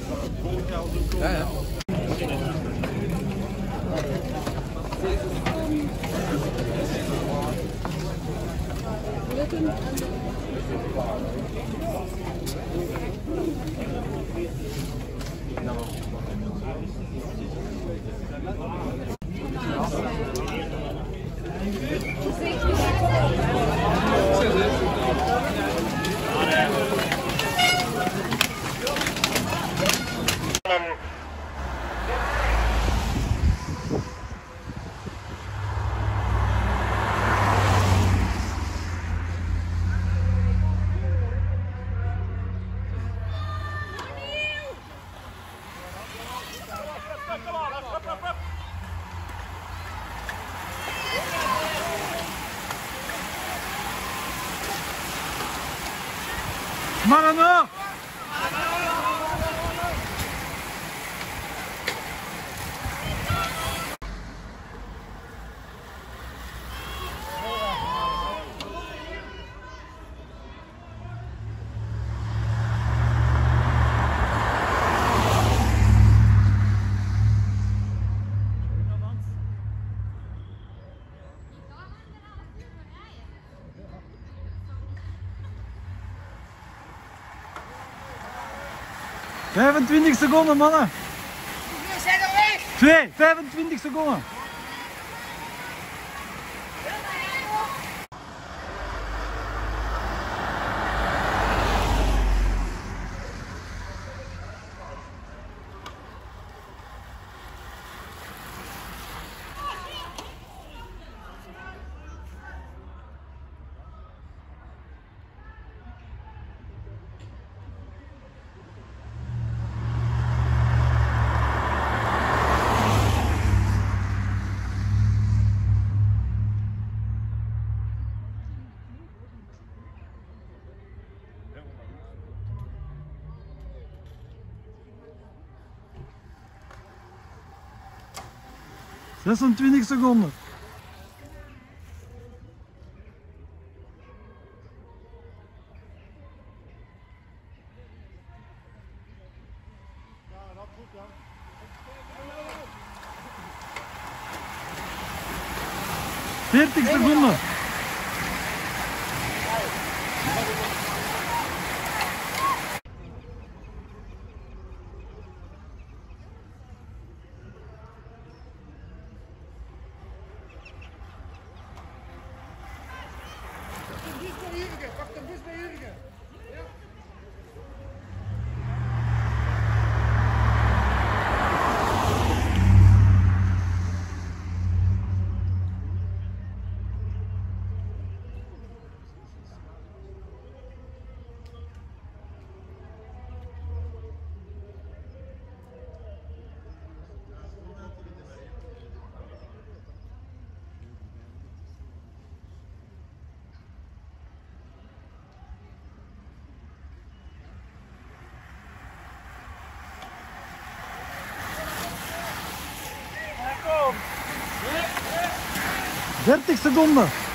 Yeah, yeah. 年まだな25 seconden, mannen. We zijn er weg. 2, 25 seconden. Zesentwintig seconden. Veertig seconden. Юрген, как-то быстро, Юрген! 30 seconden.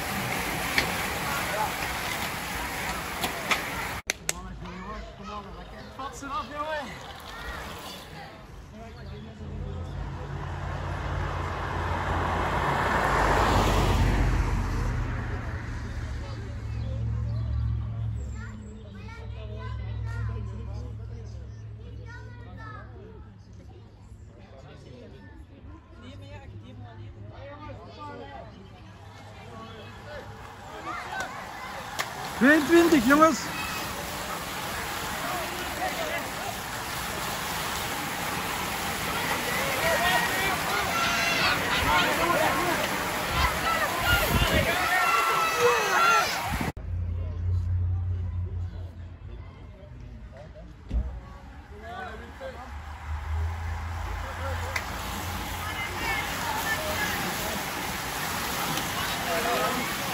Tweeëntwintig, jongens.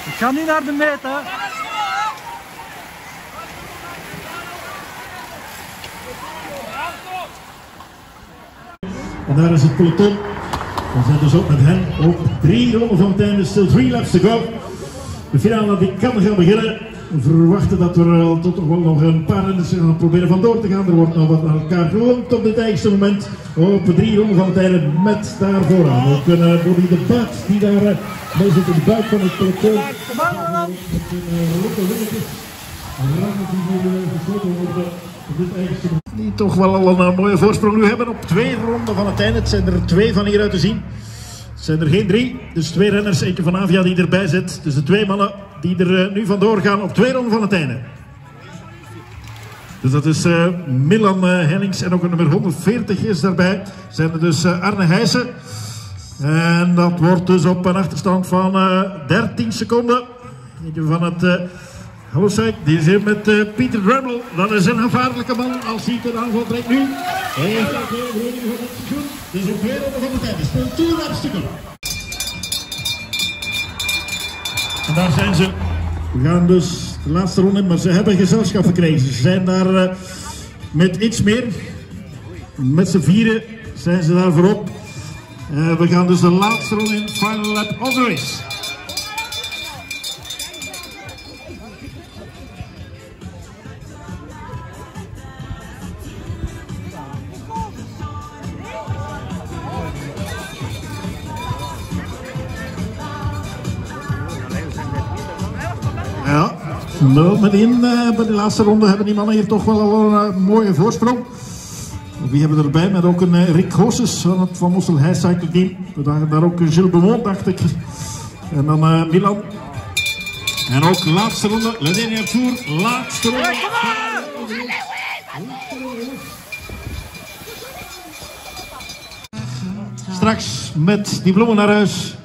Ik ga niet naar de meet, En daar is het peloton. We zijn dus ook met hen op drie ronden van het einde. Still three laps to go. De finale die kan gaan beginnen. verwachten dat er al tot wel nog een paar renners gaan proberen vandoor te gaan. Er wordt nog wat aan elkaar geloond op dit eigenste moment. Op drie ronden van einde met daar vooraan. Ook een uh, Bobby de Baat die daar uh, mee zit in de buik van het peloton. Met een uh, Die toch wel al een mooie voorsprong nu hebben op twee ronden van het einde. Het zijn er twee van hieruit te zien. Het zijn er geen drie, dus twee renners, eentje van Avia die erbij zit. Dus de twee mannen die er uh, nu vandoor gaan op twee ronden van het einde. Dus dat is uh, Milan uh, Hennings en ook een nummer 140 is daarbij. Zijn er dus Arne Heijsen. En dat wordt dus op een achterstand van 13 seconden. Van het... Sijk, die is hier met Pieter Dremmel. Dat is een gevaarlijke man als hij ten aanval trekt nu. Hij heeft ook heel van het seizoen. Twee ronden van het einde. Speelt toe stukken. En daar zijn ze. We gaan dus de laatste ronde maar ze hebben gezelschap gekregen. Ze zijn daar uh, met iets meer. Met z'n vieren zijn ze daar voorop. Uh, we gaan dus de laatste ronde in. Final lap of. Ja, nou, meteen uh, bij de laatste ronde hebben die mannen hier toch wel al een uh, mooie voorsprong. Wie hebben we erbij? Met ook een uh, Rick Goossens van het Van Mossel High Cycle Team. We dachten daar ook Gilles Beaumont, dacht ik. En dan Milan. En ook laatste ronde, Le Dernier Tour, laatste ronde. Straks met die bloemen naar huis.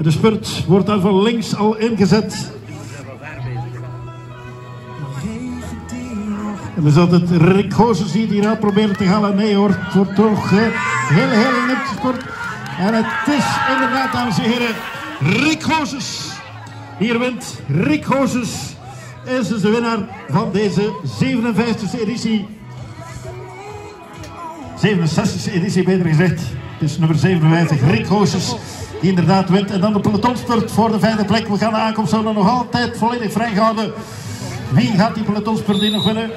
De spurt wordt daar van links al ingezet. En is dat het Rick Goossens die hier aan proberen te halen. Nee hoor, het wordt toch heel, heel nip sport. En het is inderdaad, dames en heren, Rick Goossens. Hier wint Rick Goossens. Is dus de winnaar van deze 57e editie. 67e editie, beter gezegd. Het is nummer 57, Rick Goossens. Die inderdaad wint. En dan de pelotonspurt voor de vijfde plek. We gaan de aankomstzone nog altijd volledig vrijgehouden. Wie gaat die pelotonspurt nog winnen?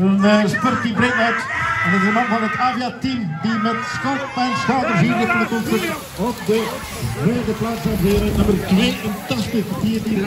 Een uh, spurt die breekt uit. En dat is de man van het Avia-team die met schop en schouders hier pelotonspurt op de tweede plaats heeft. Nummer 82 die het hier